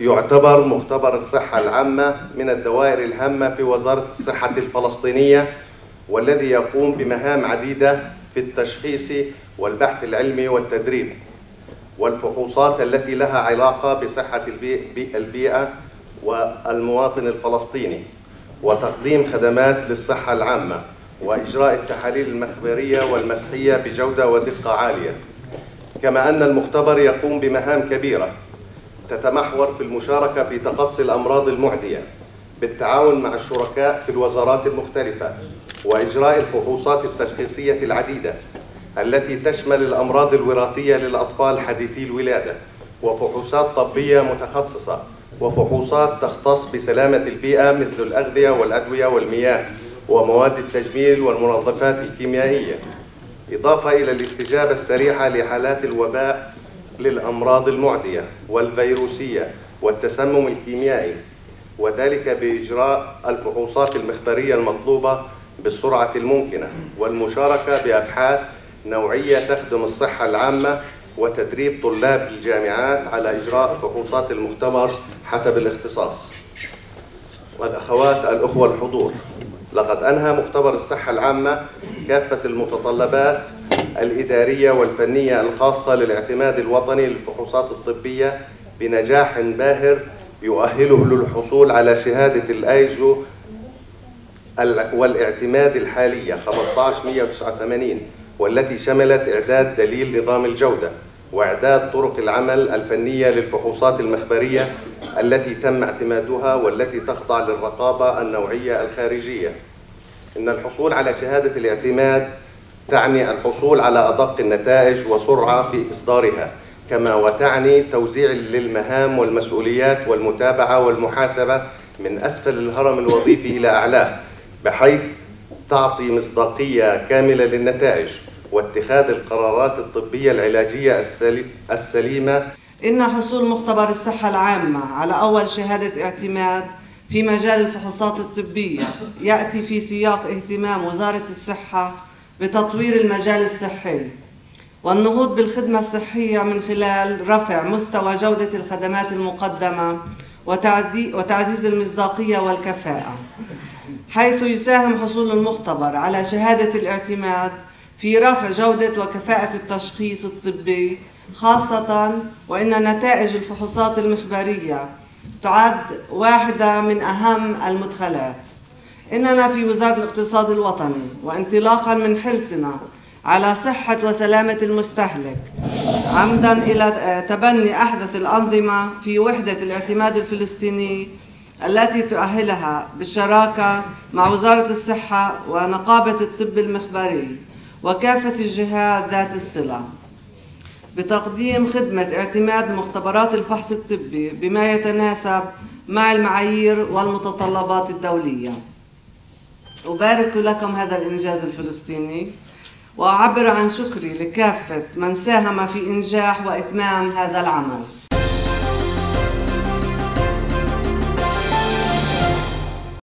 يعتبر مختبر الصحة العامة من الدوائر الهامة في وزارة الصحة الفلسطينية والذي يقوم بمهام عديدة في التشخيص والبحث العلمي والتدريب والفحوصات التي لها علاقة بصحة البيئة والمواطن الفلسطيني وتقديم خدمات للصحة العامة وإجراء التحاليل المخبرية والمسحية بجودة ودقة عالية. كما أن المختبر يقوم بمهام كبيرة تتمحور في المشاركة في تقصي الأمراض المعدية بالتعاون مع الشركاء في الوزارات المختلفة وإجراء الفحوصات التشخيصية العديدة التي تشمل الأمراض الوراثية للأطفال حديثي الولادة وفحوصات طبية متخصصة وفحوصات تختص بسلامة البيئة مثل الأغذية والأدوية والمياه ومواد التجميل والمنظفات الكيميائية. إضافة إلى الاستجابة السريعة لحالات الوباء للأمراض المعدية والفيروسية والتسمم الكيميائي وذلك بإجراء الفحوصات المختبرية المطلوبة بالسرعة الممكنة والمشاركة بأبحاث نوعية تخدم الصحة العامة وتدريب طلاب الجامعات على إجراء فحوصات المختبر حسب الاختصاص. والأخوات الأخوة الحضور لقد أنهى مختبر الصحة العامة كافة المتطلبات الإدارية والفنية الخاصة للاعتماد الوطني للفحوصات الطبية بنجاح باهر يؤهله للحصول على شهادة الأيزو والاعتماد الحالية 15189 والتي شملت إعداد دليل نظام الجودة وإعداد طرق العمل الفنية للفحوصات المخبرية التي تم اعتمادها والتي تخضع للرقابة النوعية الخارجية. إن الحصول على شهادة الاعتماد تعني الحصول على أدق النتائج وسرعة في إصدارها كما وتعني توزيع للمهام والمسؤوليات والمتابعة والمحاسبة من أسفل الهرم الوظيفي إلى أعلاه بحيث تعطي مصداقية كاملة للنتائج واتخاذ القرارات الطبية العلاجية السليمة. إن حصول مختبر الصحة العامة على أول شهادة اعتماد في مجال الفحوصات الطبية. يأتي في سياق اهتمام وزارة الصحة بتطوير المجال الصحي. والنهوض بالخدمة الصحية من خلال رفع مستوى جودة الخدمات المقدمة وتعزيز المصداقية والكفاءة. حيث يساهم حصول المختبر على شهادة الاعتماد في رفع جودة وكفاءة التشخيص الطبي خاصة وإن نتائج الفحوصات المخبرية تعد واحدة من أهم المدخلات. إننا في وزارة الاقتصاد الوطني وانطلاقا من حرصنا على صحة وسلامة المستهلك عمدا إلى تبني أحدث الأنظمة في وحدة الاعتماد الفلسطيني التي تؤهلها بالشراكة مع وزارة الصحة ونقابة الطب المخبري وكافة الجهات ذات الصلة. بتقديم خدمة اعتماد مختبرات الفحص الطبي بما يتناسب مع المعايير والمتطلبات الدولية. أبارك لكم هذا الإنجاز الفلسطيني وأعبر عن شكري لكافة من ساهم في إنجاح وإتمام هذا العمل.